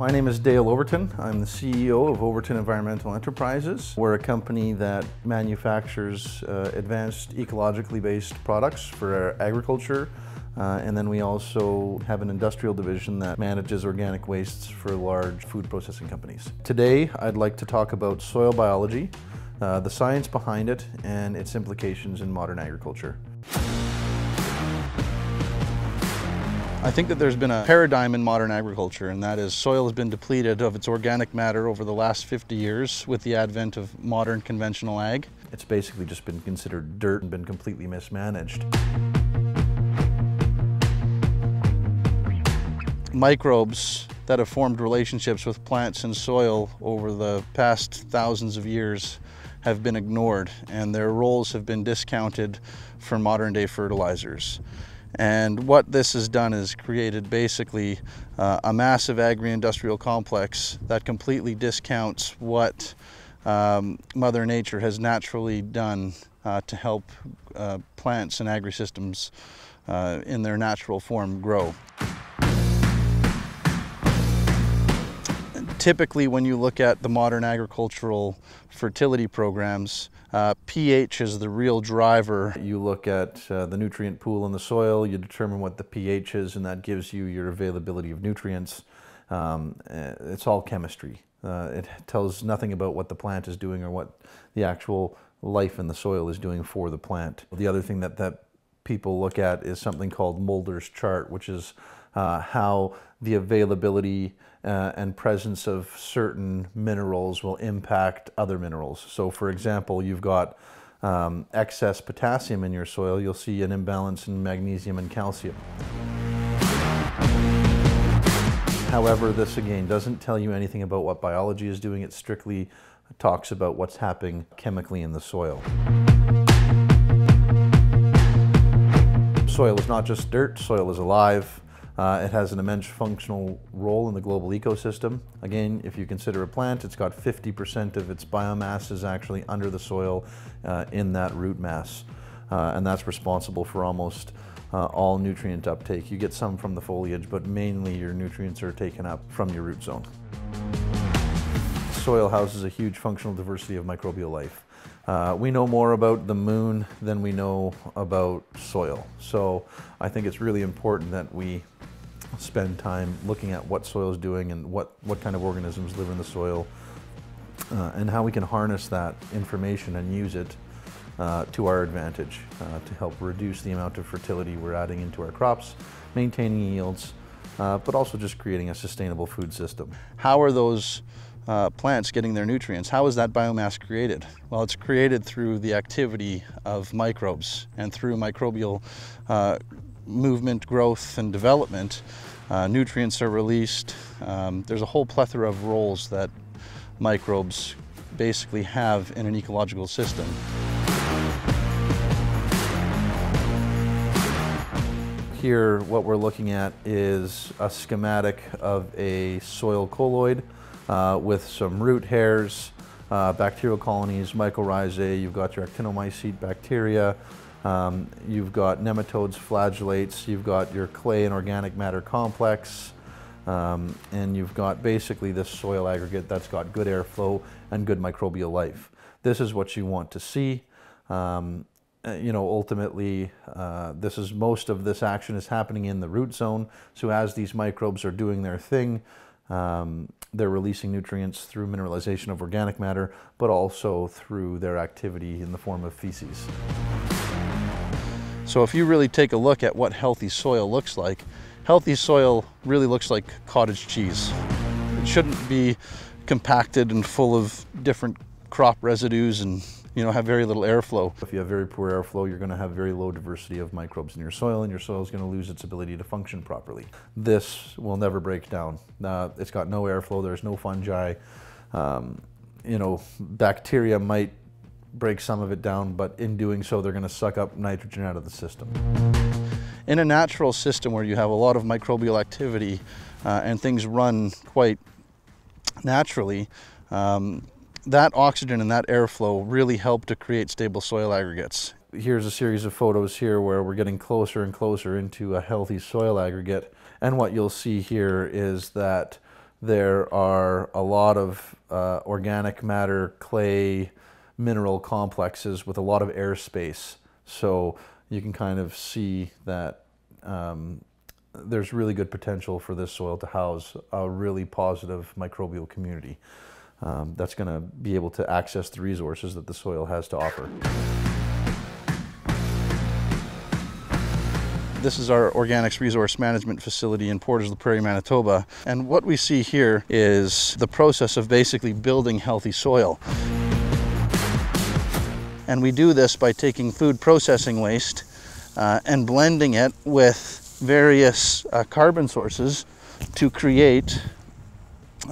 My name is Dale Overton. I'm the CEO of Overton Environmental Enterprises. We're a company that manufactures uh, advanced ecologically based products for agriculture. Uh, and then we also have an industrial division that manages organic wastes for large food processing companies. Today, I'd like to talk about soil biology, uh, the science behind it, and its implications in modern agriculture. I think that there's been a paradigm in modern agriculture, and that is soil has been depleted of its organic matter over the last 50 years with the advent of modern conventional ag. It's basically just been considered dirt and been completely mismanaged. Microbes that have formed relationships with plants and soil over the past thousands of years have been ignored and their roles have been discounted for modern day fertilizers. And what this has done is created basically uh, a massive agri-industrial complex that completely discounts what um, Mother Nature has naturally done uh, to help uh, plants and agri-systems uh, in their natural form grow. Typically when you look at the modern agricultural fertility programs, uh, pH is the real driver. You look at uh, the nutrient pool in the soil, you determine what the pH is, and that gives you your availability of nutrients. Um, uh, it's all chemistry. Uh, it tells nothing about what the plant is doing or what the actual life in the soil is doing for the plant. The other thing that, that people look at is something called Mulder's chart, which is uh, how the availability uh, and presence of certain minerals will impact other minerals. So for example, you've got um, excess potassium in your soil, you'll see an imbalance in magnesium and calcium. However, this again doesn't tell you anything about what biology is doing. It strictly talks about what's happening chemically in the soil. Soil is not just dirt, soil is alive. Uh, it has an immense functional role in the global ecosystem. Again, if you consider a plant, it's got 50% of its biomass is actually under the soil uh, in that root mass. Uh, and that's responsible for almost uh, all nutrient uptake. You get some from the foliage, but mainly your nutrients are taken up from your root zone. Soil houses a huge functional diversity of microbial life. Uh, we know more about the moon than we know about soil. So I think it's really important that we spend time looking at what soil is doing and what, what kind of organisms live in the soil uh, and how we can harness that information and use it uh, to our advantage uh, to help reduce the amount of fertility we're adding into our crops, maintaining yields, uh, but also just creating a sustainable food system. How are those uh, plants getting their nutrients? How is that biomass created? Well, it's created through the activity of microbes and through microbial uh, movement, growth, and development, uh, nutrients are released. Um, there's a whole plethora of roles that microbes basically have in an ecological system. Here, what we're looking at is a schematic of a soil colloid uh, with some root hairs, uh, bacterial colonies, mycorrhizae, you've got your actinomycete bacteria, um, you've got nematodes, flagellates, you've got your clay and organic matter complex, um, and you've got basically this soil aggregate that's got good airflow and good microbial life. This is what you want to see. Um, uh, you know, ultimately, uh, this is most of this action is happening in the root zone. So as these microbes are doing their thing, um, they're releasing nutrients through mineralization of organic matter, but also through their activity in the form of feces. So if you really take a look at what healthy soil looks like, healthy soil really looks like cottage cheese. It shouldn't be compacted and full of different crop residues and you know have very little airflow. If you have very poor airflow, you're going to have very low diversity of microbes in your soil and your soil is going to lose its ability to function properly. This will never break down. Uh, it's got no airflow, there's no fungi. Um, you know, bacteria might break some of it down, but in doing so, they're going to suck up nitrogen out of the system. In a natural system where you have a lot of microbial activity uh, and things run quite naturally, um, that oxygen and that airflow really help to create stable soil aggregates. Here's a series of photos here where we're getting closer and closer into a healthy soil aggregate. And what you'll see here is that there are a lot of uh, organic matter, clay, mineral complexes with a lot of airspace. So you can kind of see that um, there's really good potential for this soil to house a really positive microbial community um, that's going to be able to access the resources that the soil has to offer. This is our organics resource management facility in Portage la Prairie, Manitoba. And what we see here is the process of basically building healthy soil. And we do this by taking food processing waste uh, and blending it with various uh, carbon sources to create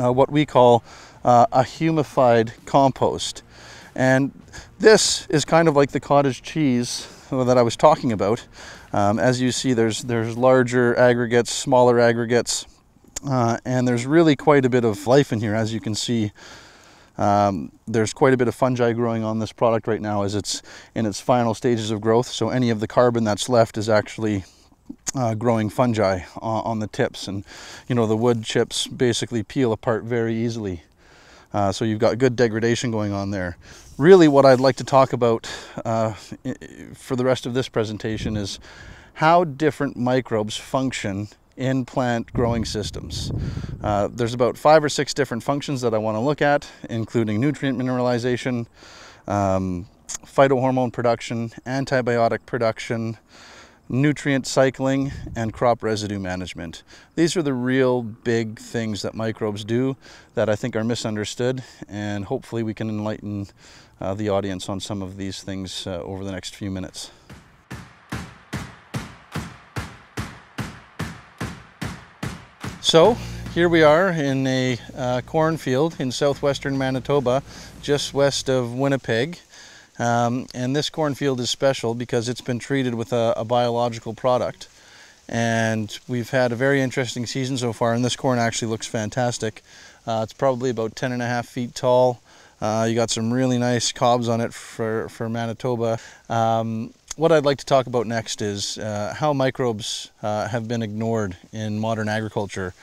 uh, what we call uh, a humified compost. And this is kind of like the cottage cheese that I was talking about. Um, as you see, there's, there's larger aggregates, smaller aggregates, uh, and there's really quite a bit of life in here. As you can see, um, there's quite a bit of fungi growing on this product right now as it's in its final stages of growth. So any of the carbon that's left is actually uh, growing fungi on, on, the tips. And, you know, the wood chips basically peel apart very easily. Uh, so you've got good degradation going on there really what I'd like to talk about uh, for the rest of this presentation is how different microbes function in plant growing systems. Uh, there's about five or six different functions that I want to look at, including nutrient mineralization, um, phytohormone production, antibiotic production, nutrient cycling, and crop residue management. These are the real big things that microbes do that I think are misunderstood, and hopefully we can enlighten uh, the audience on some of these things uh, over the next few minutes. So here we are in a uh, cornfield in southwestern Manitoba, just west of Winnipeg. Um, and this cornfield is special because it's been treated with a, a, biological product. And we've had a very interesting season so far, and this corn actually looks fantastic. Uh, it's probably about 10 and a half feet tall. Uh, you got some really nice cobs on it for, for Manitoba. Um, what I'd like to talk about next is uh, how microbes uh, have been ignored in modern agriculture.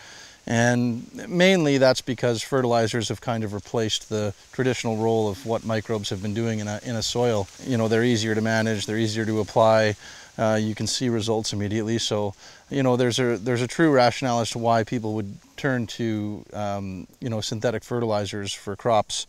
And mainly that's because fertilizers have kind of replaced the traditional role of what microbes have been doing in a, in a soil. You know, they're easier to manage, they're easier to apply, uh, you can see results immediately. So, you know, there's a there's a true rationale as to why people would turn to um, you know synthetic fertilizers for crops.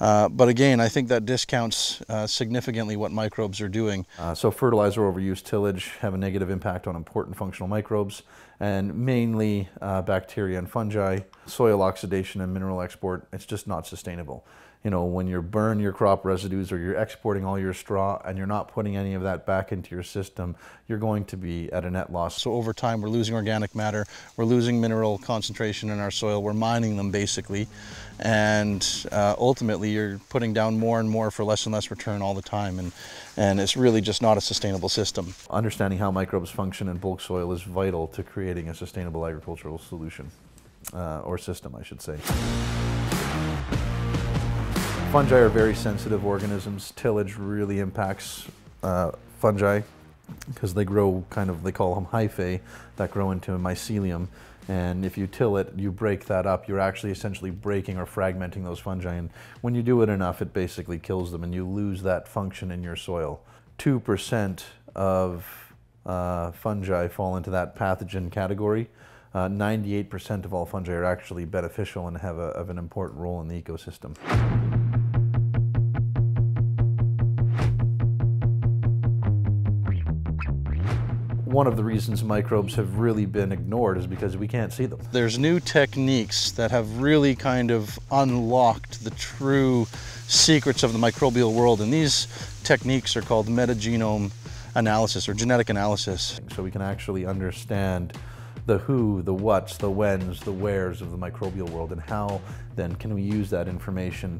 Uh, but again, I think that discounts uh, significantly what microbes are doing. Uh, so, fertilizer overuse, tillage have a negative impact on important functional microbes, and mainly uh, bacteria and fungi. Soil oxidation and mineral export. It's just not sustainable you know, when you burn your crop residues or you're exporting all your straw and you're not putting any of that back into your system, you're going to be at a net loss. So over time, we're losing organic matter, we're losing mineral concentration in our soil, we're mining them basically, and uh, ultimately you're putting down more and more for less and less return all the time, and, and it's really just not a sustainable system. Understanding how microbes function in bulk soil is vital to creating a sustainable agricultural solution, uh, or system, I should say. Fungi are very sensitive organisms. Tillage really impacts uh, fungi because they grow kind of, they call them hyphae, that grow into a mycelium. And if you till it, you break that up, you're actually essentially breaking or fragmenting those fungi. And when you do it enough, it basically kills them and you lose that function in your soil. 2% of uh, fungi fall into that pathogen category. 98% uh, of all fungi are actually beneficial and have, a, have an important role in the ecosystem. One of the reasons microbes have really been ignored is because we can't see them. There's new techniques that have really kind of unlocked the true secrets of the microbial world, and these techniques are called metagenome analysis or genetic analysis. So we can actually understand the who, the whats, the whens, the wheres of the microbial world, and how then can we use that information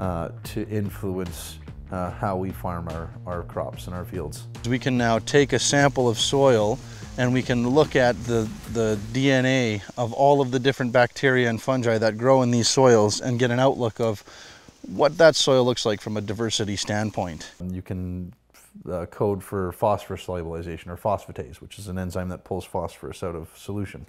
uh, to influence uh, how we farm our, our crops and our fields. We can now take a sample of soil and we can look at the, the DNA of all of the different bacteria and fungi that grow in these soils and get an outlook of what that soil looks like from a diversity standpoint. You can uh, code for phosphorus solubilization or phosphatase, which is an enzyme that pulls phosphorus out of solution.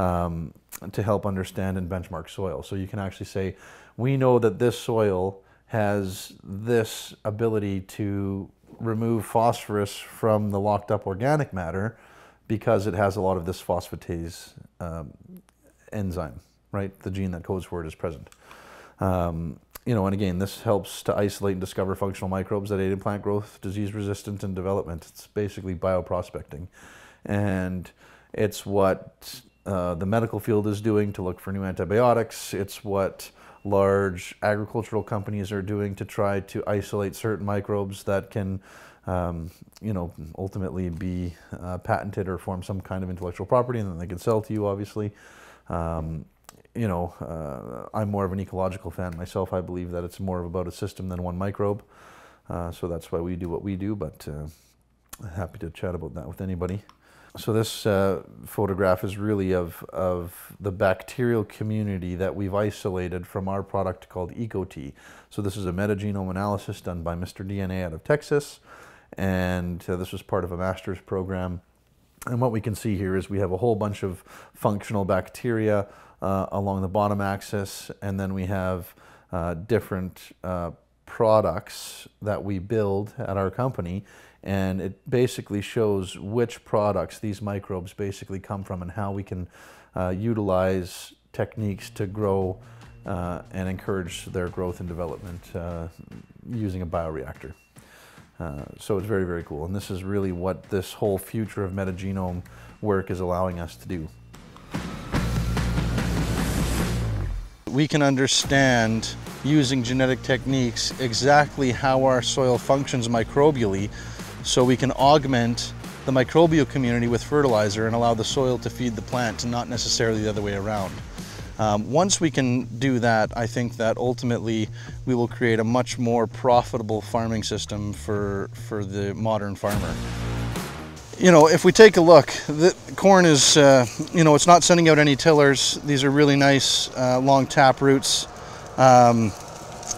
um, to help understand and benchmark soil. So you can actually say, we know that this soil has this ability to remove phosphorus from the locked up organic matter because it has a lot of this phosphatase um, enzyme, right? The gene that codes for it is present. Um, you know, and again, this helps to isolate and discover functional microbes that aid in plant growth, disease resistance, and development. It's basically bioprospecting. And it's what uh, the medical field is doing to look for new antibiotics. It's what large agricultural companies are doing to try to isolate certain microbes that can, um, you know, ultimately be uh, patented or form some kind of intellectual property, and then they can sell to you, obviously. Um, you know, uh, I'm more of an ecological fan myself. I believe that it's more of about a system than one microbe. Uh, so that's why we do what we do, but uh, happy to chat about that with anybody. So this uh, photograph is really of, of the bacterial community that we've isolated from our product called EcoT. So this is a metagenome analysis done by Mr. DNA out of Texas, and uh, this was part of a master's program. And what we can see here is we have a whole bunch of functional bacteria uh, along the bottom axis, and then we have uh, different uh, products that we build at our company and it basically shows which products these microbes basically come from and how we can uh, utilize techniques to grow uh, and encourage their growth and development uh, using a bioreactor. Uh, so it's very, very cool. And this is really what this whole future of metagenome work is allowing us to do. We can understand using genetic techniques exactly how our soil functions microbially so we can augment the microbial community with fertilizer and allow the soil to feed the plant and not necessarily the other way around. Um, once we can do that, I think that ultimately we will create a much more profitable farming system for, for the modern farmer. You know, if we take a look, the corn is, uh, you know, it's not sending out any tillers. These are really nice uh, long tap roots. Um,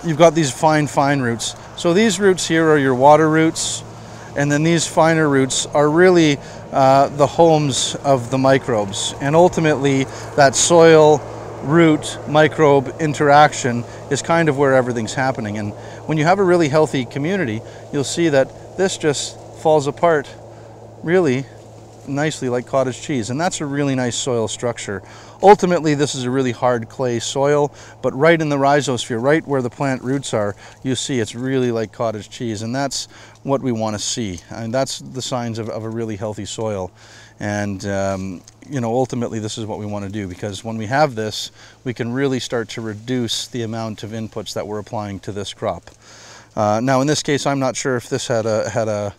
you've got these fine, fine roots. So these roots here are your water roots. And then these finer roots are really uh, the homes of the microbes. And ultimately, that soil root microbe interaction is kind of where everything's happening. And when you have a really healthy community, you'll see that this just falls apart really nicely like cottage cheese. And that's a really nice soil structure. Ultimately, this is a really hard clay soil, but right in the rhizosphere, right where the plant roots are, you see it's really like cottage cheese. And that's what we want to see. And that's the signs of, of a really healthy soil. And, um, you know, ultimately this is what we want to do because when we have this, we can really start to reduce the amount of inputs that we're applying to this crop. Uh, now, in this case, I'm not sure if this had a, had a,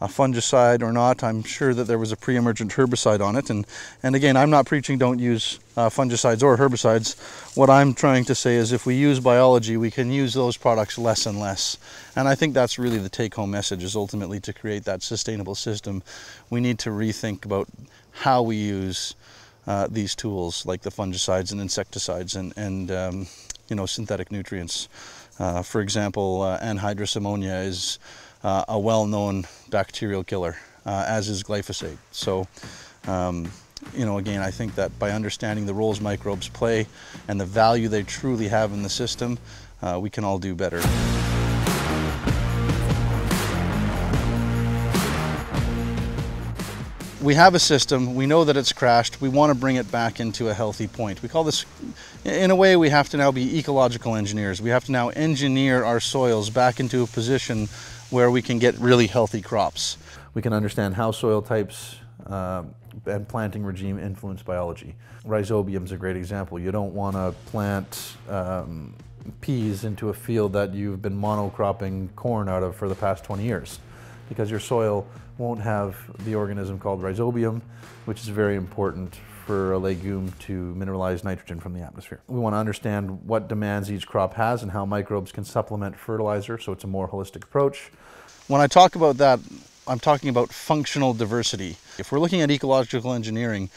a fungicide or not. I'm sure that there was a pre-emergent herbicide on it. And, and again, I'm not preaching don't use uh, fungicides or herbicides. What I'm trying to say is if we use biology, we can use those products less and less. And I think that's really the take-home message is ultimately to create that sustainable system. We need to rethink about how we use uh, these tools like the fungicides and insecticides and, and um, you know, synthetic nutrients. Uh, for example, uh, anhydrous ammonia is uh, a well-known bacterial killer, uh, as is glyphosate. So, um, you know, again, I think that by understanding the roles microbes play and the value they truly have in the system, uh, we can all do better. we have a system, we know that it's crashed, we want to bring it back into a healthy point. We call this, in a way, we have to now be ecological engineers. We have to now engineer our soils back into a position where we can get really healthy crops. We can understand how soil types uh, and planting regime influence biology. Rhizobium is a great example. You don't want to plant um, peas into a field that you've been monocropping corn out of for the past 20 years because your soil won't have the organism called rhizobium, which is very important for a legume to mineralize nitrogen from the atmosphere. We want to understand what demands each crop has and how microbes can supplement fertilizer, so it's a more holistic approach. When I talk about that, I'm talking about functional diversity. If we're looking at ecological engineering,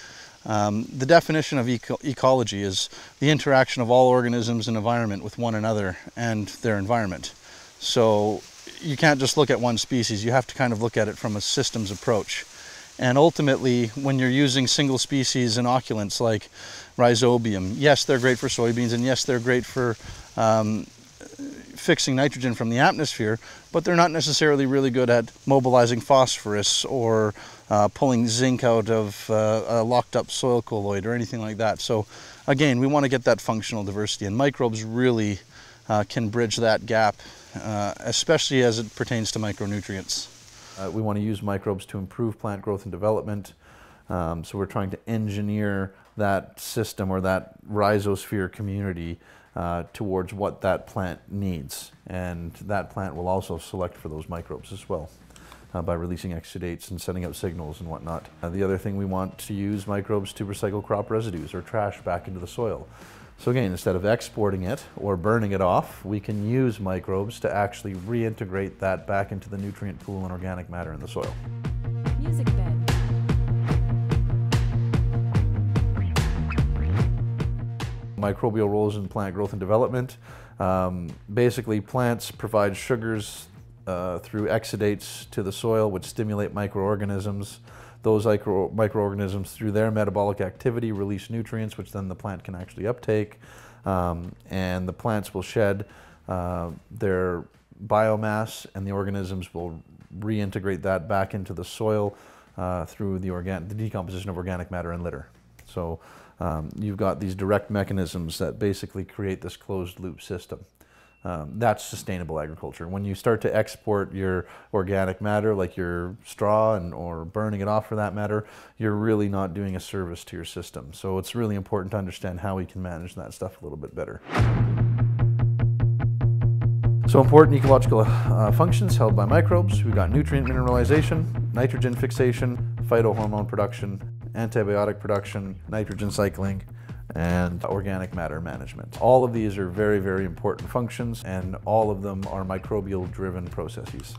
um, the definition of eco ecology is the interaction of all organisms and environment with one another and their environment. So you can't just look at one species, you have to kind of look at it from a systems approach. And ultimately, when you're using single species inoculants like rhizobium, yes, they're great for soybeans, and yes, they're great for um, fixing nitrogen from the atmosphere, but they're not necessarily really good at mobilizing phosphorus or uh, pulling zinc out of uh, a locked up soil colloid or anything like that. So again, we want to get that functional diversity and microbes really uh, can bridge that gap, uh, especially as it pertains to micronutrients. Uh, we want to use microbes to improve plant growth and development. Um, so we're trying to engineer that system or that rhizosphere community uh, towards what that plant needs. And that plant will also select for those microbes as well. Uh, by releasing exudates and sending out signals and whatnot. Uh, the other thing we want to use microbes to recycle crop residues or trash back into the soil. So again, instead of exporting it or burning it off, we can use microbes to actually reintegrate that back into the nutrient pool and organic matter in the soil. Music bed. Microbial roles in plant growth and development. Um, basically, plants provide sugars uh, through exudates to the soil, which stimulate microorganisms. Those micro microorganisms, through their metabolic activity, release nutrients, which then the plant can actually uptake. Um, and the plants will shed uh, their biomass, and the organisms will reintegrate that back into the soil uh, through the, the decomposition of organic matter and litter. So um, you've got these direct mechanisms that basically create this closed loop system. Um, that's sustainable agriculture. When you start to export your organic matter, like your straw and or burning it off for that matter, you're really not doing a service to your system. So it's really important to understand how we can manage that stuff a little bit better. So important ecological uh, functions held by microbes. We've got nutrient mineralization, nitrogen fixation, phytohormone production, antibiotic production, nitrogen cycling, and organic matter management. All of these are very, very important functions and all of them are microbial driven processes.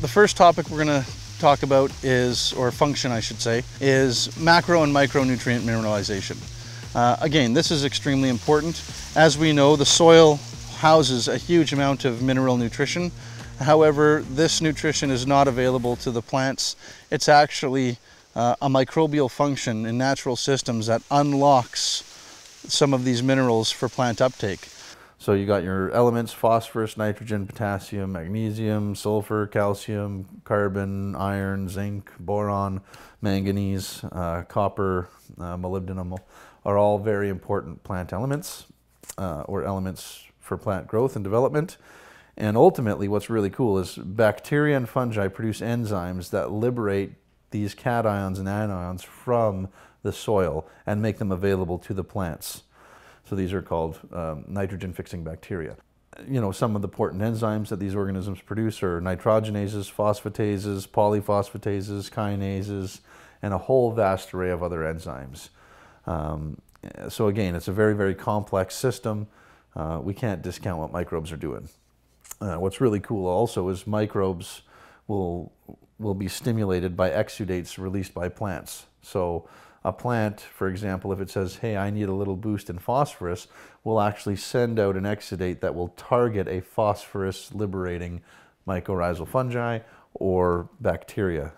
The first topic we're going to talk about is, or function I should say, is macro and micronutrient mineralization. Uh, again, this is extremely important. As we know, the soil houses a huge amount of mineral nutrition. However, this nutrition is not available to the plants. It's actually uh, a microbial function in natural systems that unlocks some of these minerals for plant uptake. So you got your elements, phosphorus, nitrogen, potassium, magnesium, sulfur, calcium, carbon, iron, zinc, boron, manganese, uh, copper, uh, molybdenum are all very important plant elements uh, or elements for plant growth and development. And ultimately, what's really cool is bacteria and fungi produce enzymes that liberate these cations and anions from the soil and make them available to the plants. So these are called um, nitrogen fixing bacteria. You know, some of the important enzymes that these organisms produce are nitrogenases, phosphatases, polyphosphatases, kinases, and a whole vast array of other enzymes. Um, so again, it's a very, very complex system. Uh, we can't discount what microbes are doing. Uh, what's really cool also is microbes will will be stimulated by exudates released by plants. So a plant, for example, if it says, hey, I need a little boost in phosphorus, will actually send out an exudate that will target a phosphorus liberating mycorrhizal fungi or bacteria.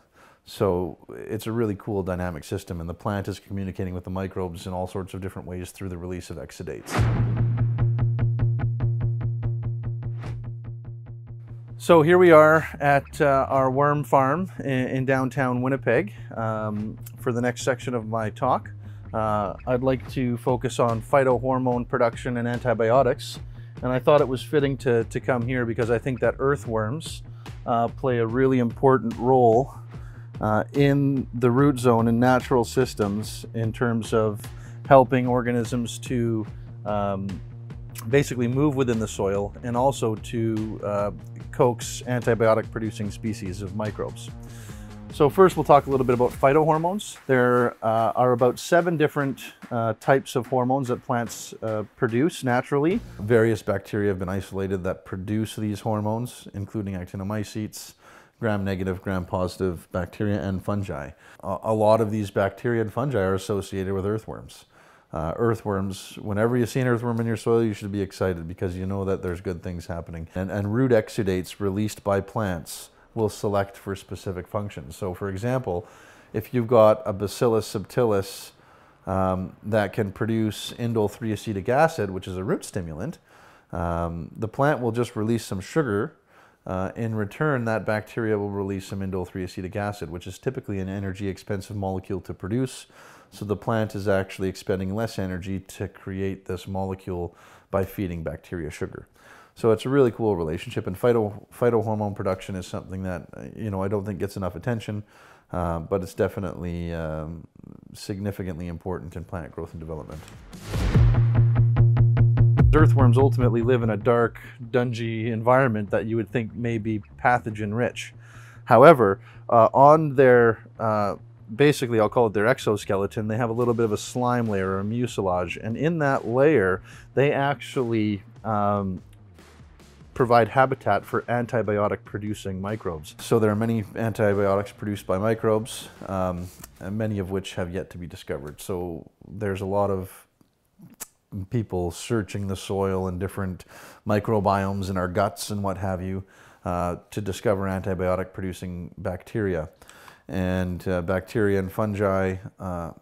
So it's a really cool dynamic system and the plant is communicating with the microbes in all sorts of different ways through the release of exudates. So here we are at uh, our worm farm in, in downtown Winnipeg. Um, for the next section of my talk, uh, I'd like to focus on phytohormone production and antibiotics. And I thought it was fitting to, to come here because I think that earthworms uh, play a really important role uh, in the root zone in natural systems in terms of helping organisms to um, basically move within the soil and also to uh, coax antibiotic producing species of microbes. So first we'll talk a little bit about phytohormones. There uh, are about seven different uh, types of hormones that plants uh, produce naturally. Various bacteria have been isolated that produce these hormones, including actinomycetes, gram-negative, gram-positive bacteria, and fungi. a lot of these bacteria and fungi are associated with earthworms uh, earthworms. Whenever you see an earthworm in your soil, you should be excited because you know that there's good things happening. And, and root exudates released by plants will select for specific functions. So, for example, if you've got a Bacillus subtilis um, that can produce indole 3 acetic acid, which is a root stimulant, um, the plant will just release some sugar. Uh, in return, that bacteria will release some indole 3 acetic acid, which is typically an energy expensive molecule to produce. So the plant is actually expending less energy to create this molecule by feeding bacteria sugar. So it's a really cool relationship, and phyto, phytohormone production is something that you know I don't think gets enough attention, uh, but it's definitely um, significantly important in plant growth and development. Earthworms ultimately live in a dark, dungy environment that you would think may be pathogen rich. However, uh, on their uh, basically, I'll call it their exoskeleton, they have a little bit of a slime layer or a mucilage. And in that layer, they actually um, provide habitat for antibiotic producing microbes. So there are many antibiotics produced by microbes, um, and many of which have yet to be discovered. So there's a lot of people searching the soil and different microbiomes in our guts and what have you uh, to discover antibiotic producing bacteria and uh, bacteria and fungi uh,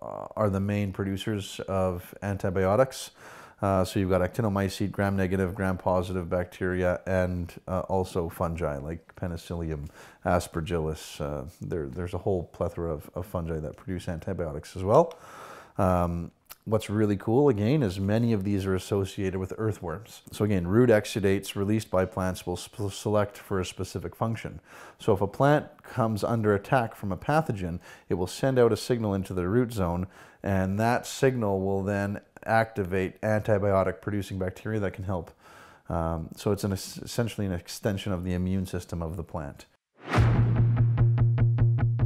are the main producers of antibiotics. Uh, so you've got actinomycete, gram-negative, gram-positive bacteria, and uh, also fungi like Penicillium, Aspergillus. Uh, there, there's a whole plethora of, of, fungi that produce antibiotics as well. Um, What's really cool, again, is many of these are associated with earthworms. So again, root exudates released by plants will select for a specific function. So if a plant comes under attack from a pathogen, it will send out a signal into the root zone, and that signal will then activate antibiotic producing bacteria that can help. Um, so it's an, essentially an extension of the immune system of the plant.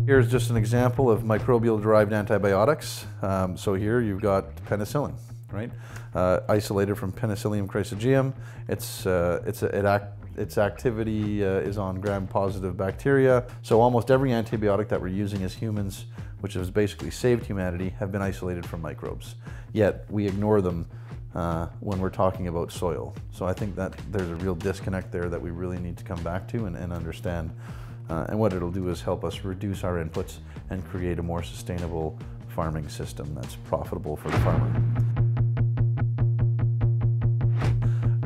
Here's just an example of microbial-derived antibiotics. Um, so here you've got penicillin, right? Uh, isolated from Penicillium chrysogenum. It's, uh, it's a, it act, its activity uh, is on gram-positive bacteria. So almost every antibiotic that we're using as humans, which has basically saved humanity, have been isolated from microbes. Yet we ignore them uh, when we're talking about soil. So I think that there's a real disconnect there that we really need to come back to and, and understand uh, and what it'll do is help us reduce our inputs and create a more sustainable farming system that's profitable for the farmer.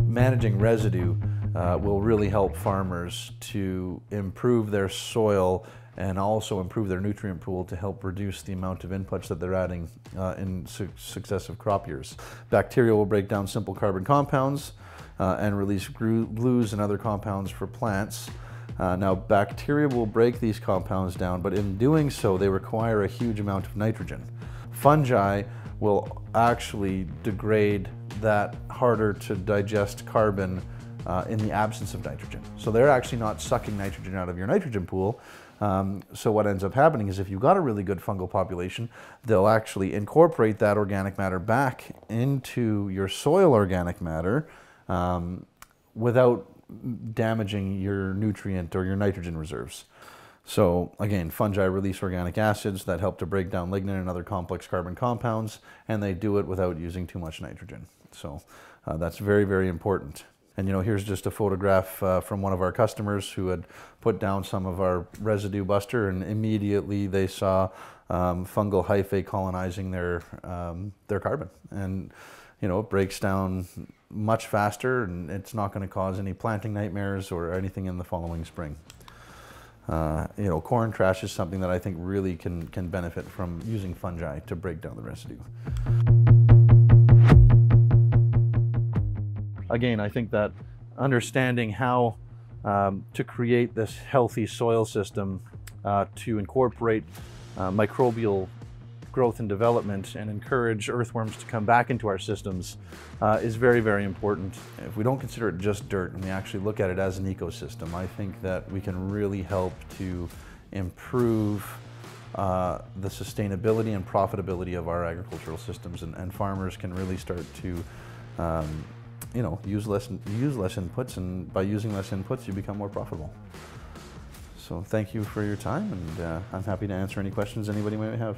Managing residue uh, will really help farmers to improve their soil and also improve their nutrient pool to help reduce the amount of inputs that they're adding uh, in su successive crop years. Bacteria will break down simple carbon compounds uh, and release glues and other compounds for plants. Uh, now, bacteria will break these compounds down, but in doing so, they require a huge amount of nitrogen. Fungi will actually degrade that harder to digest carbon uh, in the absence of nitrogen. So they're actually not sucking nitrogen out of your nitrogen pool. Um, so what ends up happening is if you've got a really good fungal population, they'll actually incorporate that organic matter back into your soil organic matter um, without damaging your nutrient or your nitrogen reserves. So again, fungi release organic acids that help to break down lignin and other complex carbon compounds, and they do it without using too much nitrogen. So uh, that's very, very important. And you know, here's just a photograph uh, from one of our customers who had put down some of our residue buster, and immediately they saw um, fungal hyphae colonizing their um, their carbon. And you know, it breaks down much faster and it's not going to cause any planting nightmares or anything in the following spring. Uh, you know, corn trash is something that I think really can, can benefit from using fungi to break down the residue. Again, I think that understanding how um, to create this healthy soil system uh, to incorporate uh, microbial growth and development and encourage earthworms to come back into our systems uh, is very, very important. If we don't consider it just dirt and we actually look at it as an ecosystem, I think that we can really help to improve uh, the sustainability and profitability of our agricultural systems and, and farmers can really start to um, you know, use less, use less inputs and by using less inputs you become more profitable. So thank you for your time and uh, I'm happy to answer any questions anybody may have.